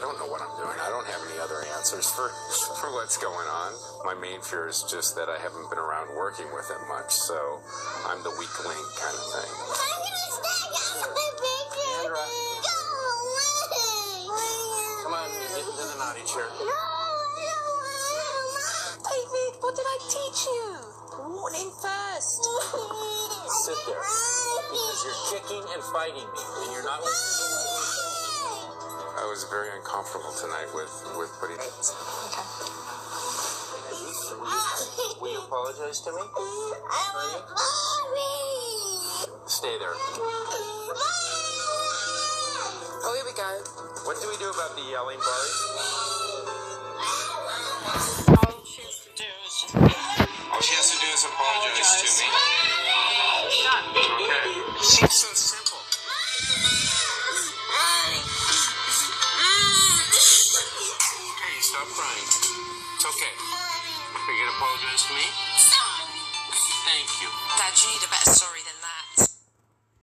I don't know what I'm doing. I don't have any other answers for, for what's going on. My main fear is just that I haven't been around working with it much, so I'm the weak link kind of thing. Sandra. Come on, you're getting to the naughty chair. David, what did I teach you? Warning first. Sit there. Because you're kicking and fighting me, and you're not listening. I was very uncomfortable tonight with, with putting Okay. Will you apologize to me? Stay there. Oh, here we go. What do we do about the yelling, Bart? All she has to do is just All she has to do is apologize to me. done. Okay. Seems stop crying. It's okay. Are you gonna apologize to me? Thank you. Dad, you need a better story